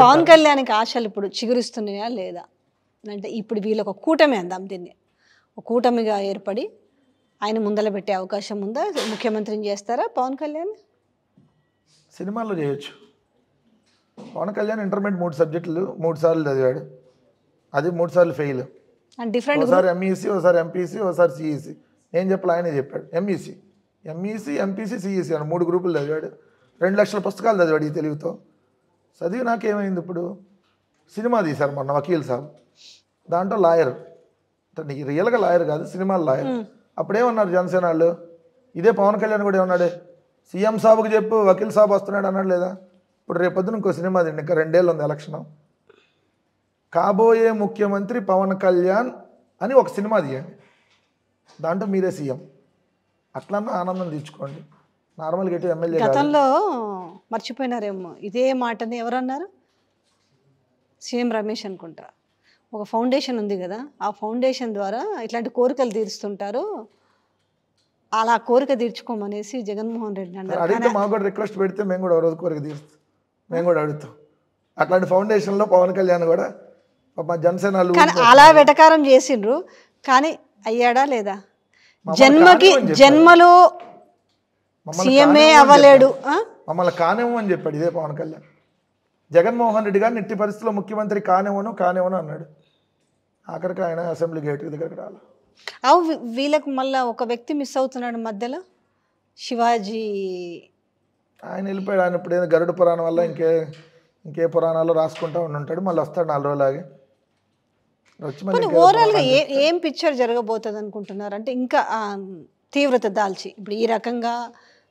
పవన్ కళ్యాణ్కి ఆశలు ఇప్పుడు చిగురిస్తున్నాయా లేదా? అంటే ఇప్పుడు వీళ్ళు ఒక కూటమి అందాం దీన్ని. ఒక కూటమిగా ఏర్పడి ఆయన ముందల పెట్టే అవకాశం ఉందా? ముఖ్యమంత్రిని చేస్తారా పవన్ కళ్యాణ్? సినిమాల్లో చేయొచ్చు. పవన్ కళ్యాణ్ ఇంటర్మీడియట్ మూడు సబ్జెక్టులు మూడు సార్లు చదివాడు. అది మూడు సార్లు ఫెయిల్. అండ్ డిఫరెంట్ ఒకసారి ఎంఈసి ఒకసారి ఎంపీసీ ఒకసారి సిఈసి నేను చెప్పాలి ఆయనే చెప్పాడు. ఎంఈసి ఎంఈసి ఎంపీసీ సిఈసి అని మూడు గ్రూపులు చదివాడు. రెండు లక్షల పుస్తకాలు చదివాడు ఈ తెలుగుతో. చదివి నాకేమైంది ఇప్పుడు? సినిమా తీశారు మొన్న వకీల్ సాబ్. దాంట్లో లాయర్. అంటే నీకు రియల్గా లాయర్ కాదు సినిమా లాయర్. అప్పుడేమన్నారు జనసేన వాళ్ళు ఇదే పవన్ కళ్యాణ్ కూడా ఏమన్నాడు? సీఎం సాబుకి చెప్పు వకీల్ సాబ్ వస్తున్నాడు అన్నాడు లేదా? ఇప్పుడు రేపొద్దున ఇంకో సినిమా తీయండి ఇంకా రెండేళ్ళు ఉంది ఎలక్షన్. కాబోయే ముఖ్యమంత్రి పవన్ కళ్యాణ్ అని ఒక సినిమా తీయండి. దాంట్లో మీరే సీఎం. అట్లన్నా ఆనందం తీర్చుకోండి. నార్మల్గా ఎటు ఎమ్మెల్యే గతంలో మర్చిపోయినారేమో. ఇదే మాటని ఎవరన్నారు? సీఎం రమేష్ అనుకుంటా. ఒక ఫౌండేషన్ ఉంది కదా ఆ ఫౌండేషన్ ద్వారా ఇట్లాంటి కోరికలు తీరుస్తుంటారు. అలా కోరిక తీర్చుకోమనేసి జగన్మోహన్ రెడ్డి అన్నారు. అడిగితే మాకు కూడా రిక్వెస్ట్ పెడితే మేము కూడా రోజు కోరిక తీరుస్తాం. మేము కూడా అడుగుతాం. అట్లాంటి ఫౌండేషన్లో పవన్ కళ్యాణ్ కూడా జనసేన అలా వెటకారం చేసిండ్రు. కానీ అయ్యాడా లేదా? జన్మకి. జన్మలో సీఎంఏ అవ్వలేడు? మమ్మల్ని కానివ్వమని అని చెప్పాడు ఇదే పవన్ కళ్యాణ్. జగన్మోహన్ రెడ్డి గారిని ఎట్టి పరిస్థితుల్లో ముఖ్యమంత్రి కానివ్వను కానివ్వను అన్నాడు. ఆఖరికి ఆయన అసెంబ్లీ గేట్ దగ్గరికి రాలి. అవు వీళ్ళకు మళ్ళా ఒక వ్యక్తి మిస్ అవుతున్నాడు మధ్యలో? శివాజీ. ఆయన వెళ్ళిపోయాడు. ఆయన ఇప్పుడు ఏదో గరుడ పురాణం వల్ల ఇంకే ఇంకే పురాణాలు రాసుకుంటా ఉంటాడు. మళ్ళీ వస్తాడు నాలుగు రోజులాగి. ఓవరాల్గా ఏ ఏం పిక్చర్ జరగబోతుంది అనుకుంటున్నారు అంటే ఇంకా తీవ్రత దాల్చి. ఇప్పుడు ఈ రకంగా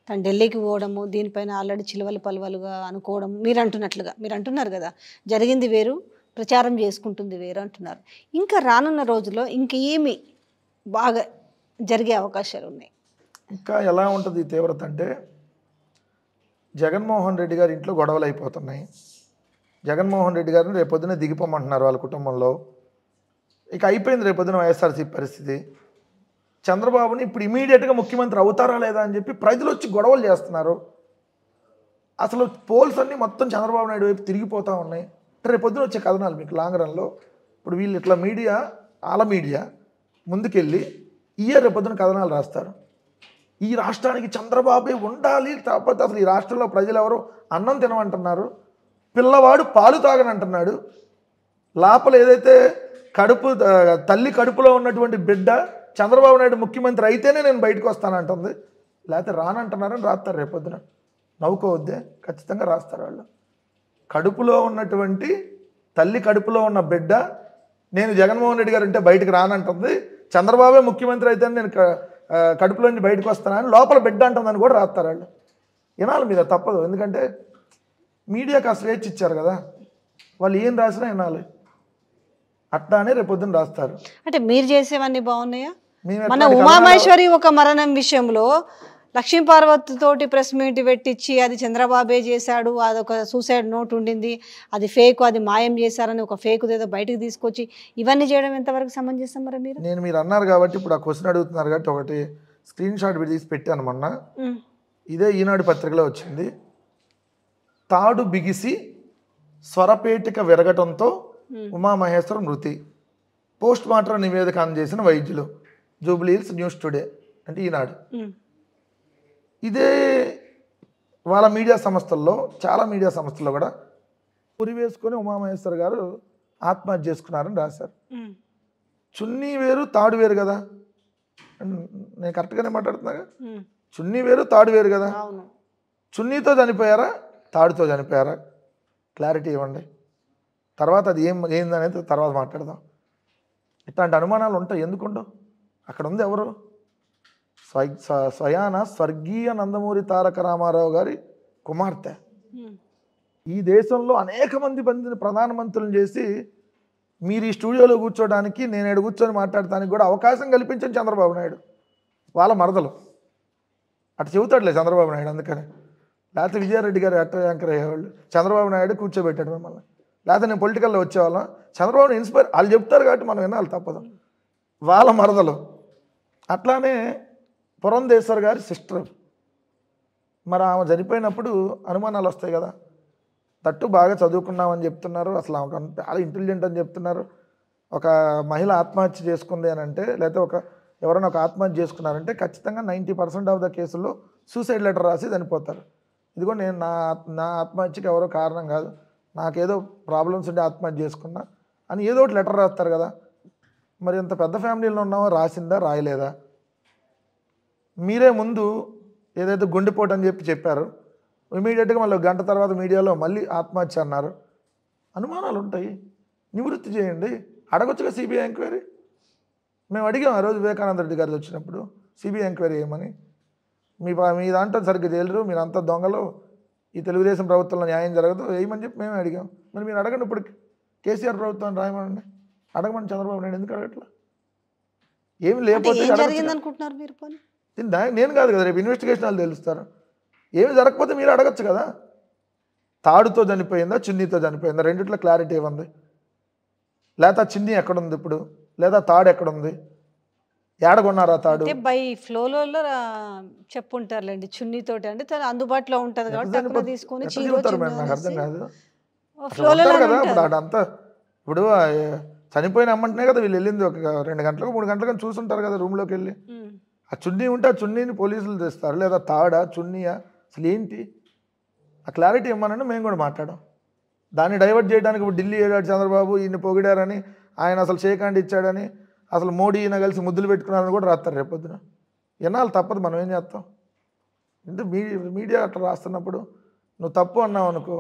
తను ఢిల్లీకి పోవడము దీనిపైన ఆల్రెడీ చిలువలు పలువలుగా అనుకోవడం మీరు అంటున్నట్లుగా మీరు అంటున్నారు కదా? జరిగింది వేరు ప్రచారం చేసుకుంటుంది వేరు అంటున్నారు. ఇంకా రానున్న రోజుల్లో ఇంకేమి బాగా జరిగే అవకాశాలు ఉన్నాయి? ఇంకా ఎలా ఉంటుంది ఈ తీవ్రత అంటే జగన్మోహన్ రెడ్డి గారి ఇంట్లో గొడవలు అయిపోతున్నాయి. జగన్మోహన్ రెడ్డి గారిని రేపొద్దున దిగిపోమంటున్నారు వాళ్ళ కుటుంబంలో. ఇక అయిపోయింది రేపొద్దున వైఎస్ఆర్సీ పరిస్థితి. చంద్రబాబుని ఇప్పుడు ఇమీడియట్గా ముఖ్యమంత్రి అవుతారా లేదా అని చెప్పి ప్రజలు వచ్చి గొడవలు చేస్తున్నారు. అసలు పోల్స్ అన్నీ మొత్తం చంద్రబాబు నాయుడు వైపు తిరిగిపోతూ ఉన్నాయి. రేపొద్దున వచ్చే కథనాలు మీకు లాంగ్ రన్లో. ఇప్పుడు వీళ్ళు ఇట్లా మీడియా ఆల మీడియా ముందుకెళ్ళి ఇయర్ రేపొద్దున కథనాలు రాస్తారు. ఈ రాష్ట్రానికి చంద్రబాబే ఉండాలి కాకపోతే అసలు ఈ రాష్ట్రంలో ప్రజలు ఎవరు అన్నం తినమంటున్నారు. పిల్లవాడు పాలు తాగనంటున్నాడు. లోపల ఏదైతే కడుపు తల్లి కడుపులో ఉన్నటువంటి బిడ్డ చంద్రబాబు నాయుడు ముఖ్యమంత్రి అయితేనే నేను బయటకు వస్తానంటుంది. లేకపోతే రానంటున్నారని రాస్తారు రేపొద్దున. నవ్వుకోవద్దే ఖచ్చితంగా రాస్తారు వాళ్ళు. కడుపులో ఉన్నటువంటి తల్లి కడుపులో ఉన్న బిడ్డ నేను జగన్మోహన్ రెడ్డి గారు ఉంటే బయటకు రానంటుంది. చంద్రబాబే ముఖ్యమంత్రి అయితే నేను కడుపులో నుంచి బయటకు వస్తానని లోపల బిడ్డ అంటుందని కూడా రాస్తారు వాళ్ళు. వినాలి మీద తప్పదు. ఎందుకంటే మీడియాకి ఆ స్వేచ్ఛ ఇచ్చారు కదా. వాళ్ళు ఏం రాసినా వినాలి. అట్లానే రేపొద్దున రాస్తారు. అంటే మీరు చేసేవన్నీ బాగున్నాయా? మన ఉమామహేశ్వరి ఒక మరణం విషయంలో లక్ష్మీ పార్వతి తోటి ప్రెస్ మీట్ పెట్టించి అది చంద్రబాబే చేశాడు అదొక సూసైడ్ నోట్ ఉండింది అది ఫేక్ అది మాయం చేశారని ఒక ఫేక్ ఏదో బయటకు తీసుకొచ్చి ఇవన్నీ చేయడం ఎంతవరకు సమంజసం మరి మీరు? నేను మీరు అన్నారు కాబట్టి ఇప్పుడు ఆ క్వశ్చన్ అడుగుతున్నారు కాబట్టి ఒకటి స్క్రీన్ షాట్ తీసి పెట్టాను మొన్న. ఇదే ఈనాడు పత్రికలో వచ్చింది. తాడు బిగిసి స్వరపేటిక విరగటంతో ఉమామహేశ్వరం మృతి. పోస్ట్ మార్టం నివేదిక అందజేసిన వైద్యులు. జూబ్లీహిల్స్ న్యూస్ టుడే అంటే ఈనాడు. ఇదే వాళ్ళ మీడియా సంస్థల్లో చాలా మీడియా సంస్థల్లో కూడా ఉరి వేసుకొని ఉమామహేశ్వర్ గారు ఆత్మహత్య చేసుకున్నారని రాశారు. చున్నీ వేరు తాడు వేరు కదా? నేను కరెక్ట్గానే మాట్లాడుతున్నాగా? చున్నీ వేరు తాడు వేరు కదా? చున్నీతో చనిపోయారా? తాడుతో చనిపోయారా? క్లారిటీ ఇవ్వండి. తర్వాత అది ఏం ఏందనేది తర్వాత మాట్లాడదాం. ఇట్లాంటి అనుమానాలు ఉంటాయి ఎందుకుండవు అక్కడ ఉంది ఎవరు? స్వై స్వ- స్వయాన స్వర్గీయ నందమూరి తారక రామారావు గారి కుమార్తె. ఈ దేశంలో అనేక మంది మందిని ప్రధానమంత్రులను చేసి మీరు ఈ స్టూడియోలో కూర్చోడానికి నేను కూర్చొని మాట్లాడటానికి కూడా అవకాశం కల్పించండి చంద్రబాబు నాయుడు. వాళ్ళ మరదలు. అటు చెబుతాడులే చంద్రబాబు నాయుడు అందుకని. లేకపోతే విజయారెడ్డి గారు అట్ట యాంకర్ అయ్యేవాళ్ళు. చంద్రబాబు నాయుడు కూర్చోబెట్టాడు మిమ్మల్ని. లేకపోతే నేను పొలిటికల్లో వచ్చేవాళ్ళం. చంద్రబాబుని ఇన్స్పైర్ వాళ్ళు చెప్తారు కాబట్టి మనం వినాలి తప్పదు. వాళ్ళ మరదలు. అట్లానే పురంధేశ్వర్ గారి సిస్టర్. మరి ఆమె చనిపోయినప్పుడు అనుమానాలు వస్తాయి కదా. తట్టు బాగా చదువుకున్నామని చెప్తున్నారు. అసలు ఆమె చాలా ఇంటెలిజెంట్ అని చెప్తున్నారు. ఒక మహిళ ఆత్మహత్య చేసుకుంది అని అంటే లేకపోతే ఒక ఎవరైనా ఒక ఆత్మహత్య చేసుకున్నారంటే ఖచ్చితంగా నైంటీ పర్సెంట్ ఆఫ్ ద కేసుల్లో సూసైడ్ లెటర్ రాసి చనిపోతారు. ఇదిగో నేను నా నా ఆత్మహత్యకి ఎవరో కారణం కాదు. నాకేదో ప్రాబ్లమ్స్ ఉండి ఆత్మహత్య చేసుకున్నా అని ఏదో ఒకటి లెటర్ రాస్తారు కదా. మరి ఇంత పెద్ద ఫ్యామిలీలో ఉన్నామో రాసిందా? రాయలేదా? మీరే ముందు ఏదైతే గుండెపోటు అని చెప్పి చెప్పారు ఇమీడియట్గా మళ్ళీ గంట తర్వాత మీడియాలో మళ్ళీ ఆత్మహత్య అన్నారు. అనుమానాలు ఉంటాయి. నివృత్తి చేయండి. అడగొచ్చుగా సిబిఐ ఎంక్వైరీ మేము అడిగాం ఆ రోజు వివేకానంద రెడ్డి గారు వచ్చినప్పుడు సిబిఐ ఎంక్వైరీ చేయమని మీ మీ దాంట్లో సరిగ్గా తేలరు మీరు అంత దొంగలు ఈ తెలుగుదేశం ప్రభుత్వంలో న్యాయం జరగదు వేయమని చెప్పి మేమే అడిగాం. మరి మీరు అడగండి ఇప్పుడు కేసీఆర్ ప్రభుత్వాన్ని రాయమనండి. అడగమని చంద్రబాబు నాయుడు ఎందుకు అడగట్లా? ఏమి లేకపోతే నేను కాదు కదా రేపు ఇన్వెస్టిగేషన్ వాళ్ళు తెలుస్తారు. ఏమి జరగకపోతే మీరు అడగచ్చు కదా. తాడుతో చనిపోయిందా చున్నీతో చనిపోయిందా? రెండిట్లో క్లారిటీ ఏముంది? లేదా చున్నీ ఎక్కడుంది ఇప్పుడు? లేదా తాడు ఎక్కడుంది? ఏడగొన్నారా తాడు? బై ఫ్లోలో చెప్పుంటారులేండి చున్నీతోటి అంటే తను అందుబాటులో ఉంటది కాబట్టి తీసుకొని నాకు అర్థం కాదు. ఫ్లోలో కదా ఇప్పుడు చనిపోయిన అమ్మంటనే కదా వీళ్ళు వెళ్ళింది ఒక రెండు గంటలకు మూడు గంటలకు చూసుంటారు కదా రూమ్లోకి వెళ్ళి. ఆ చున్నీ ఉంటే ఆ చున్నీని పోలీసులు తెస్తారు లేదా తాడా చున్నీయా అసలు ఏంటి? ఆ క్లారిటీ ఇవ్వమనండి మేము కూడా మాట్లాడాం దాన్ని డైవర్ట్ చేయడానికి ఇప్పుడు ఢిల్లీ వెళ్ళాడు చంద్రబాబు ఈయన పొగిడారని ఆయన అసలు షేక్ హ్యాండ్ ఇచ్చాడని అసలు మోడీ ఈయన కలిసి ముద్దులు పెట్టుకున్నారని కూడా రాస్తారు రేపొద్దున ఎన్నాళ్ళు తప్పదు మనం ఏం చేస్తాం? ఎందుకు మీడియా మీడియా అట్లా రాస్తున్నప్పుడు? నువ్వు తప్పు అన్నావు అనుకో.